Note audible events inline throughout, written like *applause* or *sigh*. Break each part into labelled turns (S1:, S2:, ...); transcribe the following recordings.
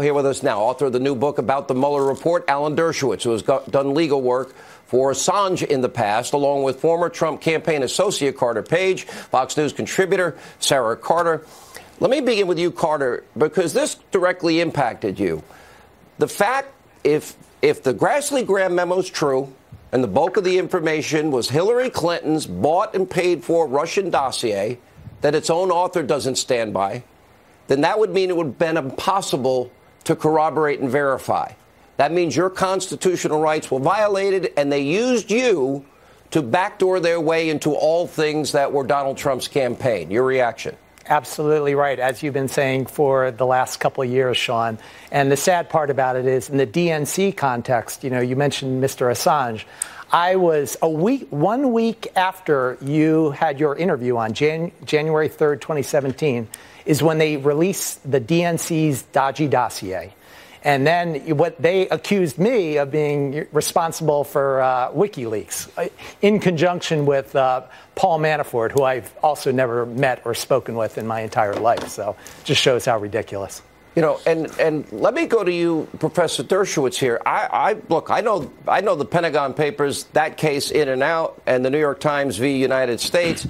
S1: Here with us now, author of the new book about the Mueller report, Alan Dershowitz, who has got, done legal work for Assange in the past, along with former Trump campaign associate Carter Page, Fox News contributor Sarah Carter. Let me begin with you, Carter, because this directly impacted you. The fact, if if the Grassley Graham memo is true, and the bulk of the information was Hillary Clinton's bought and paid for Russian dossier that its own author doesn't stand by, then that would mean it would have been impossible to corroborate and verify. That means your constitutional rights were violated, and they used you to backdoor their way into all things that were Donald Trump's campaign. Your reaction?
S2: Absolutely right, as you've been saying for the last couple of years, Sean. And the sad part about it is, in the DNC context, you know, you mentioned Mr. Assange. I was a week, one week after you had your interview on Jan- January 3rd, 2017 is when they released the DNC's dodgy dossier. And then what they accused me of being responsible for uh, WikiLeaks uh, in conjunction with uh, Paul Manafort, who I've also never met or spoken with in my entire life. So just shows how ridiculous.
S1: You know, and, and let me go to you, Professor Dershowitz here. I, I look, I know I know the Pentagon Papers, that case in and out, and the New York Times v. United States.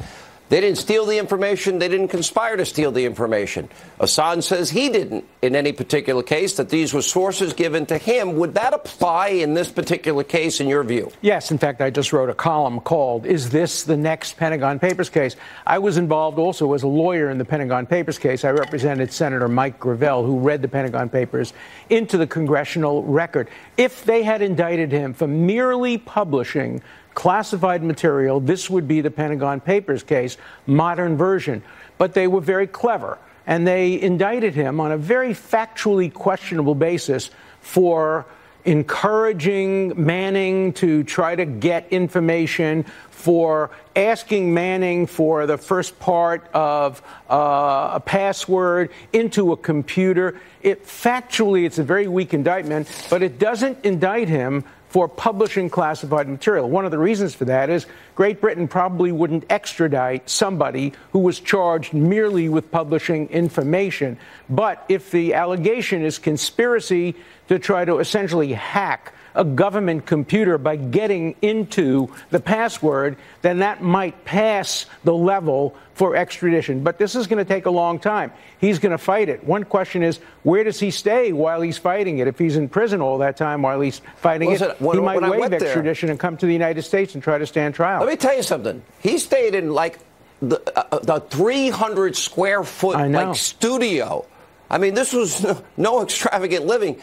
S1: They didn't steal the information. They didn't conspire to steal the information. Assange says he didn't in any particular case, that these were sources given to him. Would that apply in this particular case, in your view?
S3: Yes. In fact, I just wrote a column called Is This the Next Pentagon Papers Case? I was involved also as a lawyer in the Pentagon Papers case. I represented Senator Mike Gravel, who read the Pentagon Papers into the congressional record. If they had indicted him for merely publishing classified material, this would be the Pentagon Papers case, modern version. But they were very clever, and they indicted him on a very factually questionable basis for encouraging Manning to try to get information, for asking Manning for the first part of uh, a password into a computer. It factually, it's a very weak indictment, but it doesn't indict him for publishing classified material. One of the reasons for that is Great Britain probably wouldn't extradite somebody who was charged merely with publishing information. But if the allegation is conspiracy to try to essentially hack a government computer by getting into the password, then that might pass the level for extradition. But this is going to take a long time. He's going to fight it. One question is, where does he stay while he's fighting it? If he's in prison all that time while he's fighting Listen, it, when, he might waive extradition there, and come to the United States and try to stand trial.
S1: Let me tell you something. He stayed in like the, uh, the 300 square foot like studio. I mean, this was no, *laughs* no extravagant living.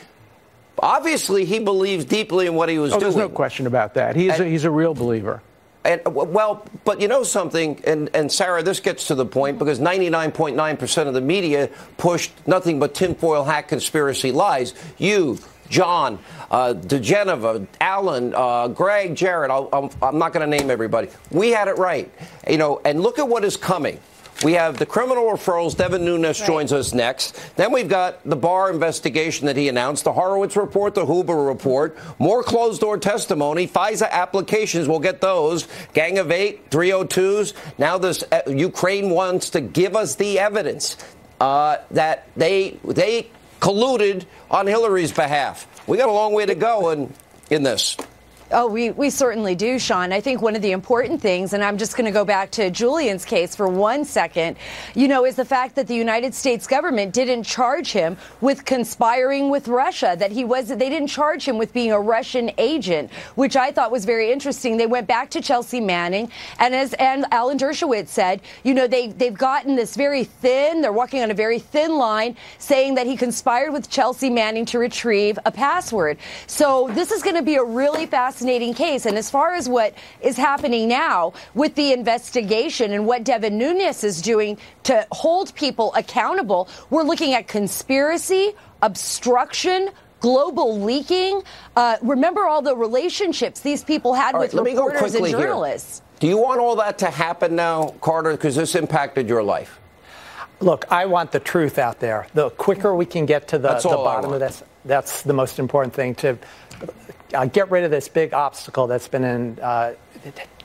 S1: Obviously, he believes deeply in what he was
S3: oh,
S1: doing.
S3: There's no question about that. He's, and, a, he's a real believer.
S1: And well, but you know something, and, and Sarah, this gets to the point because 99.9% of the media pushed nothing but tinfoil hat conspiracy lies. You, John, uh, diGenova, Alan, uh, Greg, Jared, i am not going to name everybody. We had it right. You know, and look at what is coming. We have the criminal referrals. Devin Nunes right. joins us next. Then we've got the Barr investigation that he announced, the Horowitz report, the Huber report, more closed door testimony, FISA applications. We'll get those. Gang of Eight, 302s. Now this uh, Ukraine wants to give us the evidence uh, that they they colluded on Hillary's behalf. We got a long way to go in in this.
S4: Oh, we, we certainly do, Sean. I think one of the important things, and I'm just going to go back to Julian's case for one second, you know, is the fact that the United States government didn't charge him with conspiring with Russia, that he was, they didn't charge him with being a Russian agent, which I thought was very interesting. They went back to Chelsea Manning, and as and Alan Dershowitz said, you know, they, they've gotten this very thin, they're walking on a very thin line, saying that he conspired with Chelsea Manning to retrieve a password. So this is going to be a really fast fascinating case. And as far as what is happening now with the investigation and what Devin Nunes is doing to hold people accountable, we're looking at conspiracy, obstruction, global leaking. Uh, remember all the relationships these people had right, with reporters and journalists.
S1: Here. Do you want all that to happen now, Carter? Because this impacted your life.
S2: Look, I want the truth out there. The quicker we can get to the, the bottom of this, that's the most important thing to uh, get rid of this big obstacle that's been in, uh,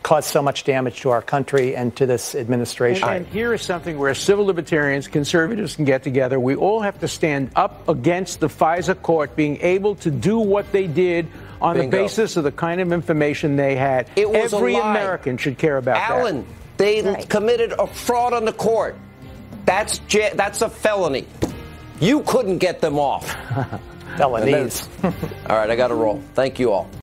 S2: caused so much damage to our country and to this administration.
S3: And, and here is something where civil libertarians, conservatives can get together. We all have to stand up against the FISA court being able to do what they did on
S1: Bingo.
S3: the basis of the kind of information they had.
S1: It was a
S3: Every
S1: lie.
S3: American should care about
S1: Alan,
S3: that.
S1: they
S4: Right.
S1: committed a fraud on the court. That's that's a felony. You couldn't get them off. *laughs*
S2: Felonies. *laughs*
S1: all right, I got to roll. Thank you all.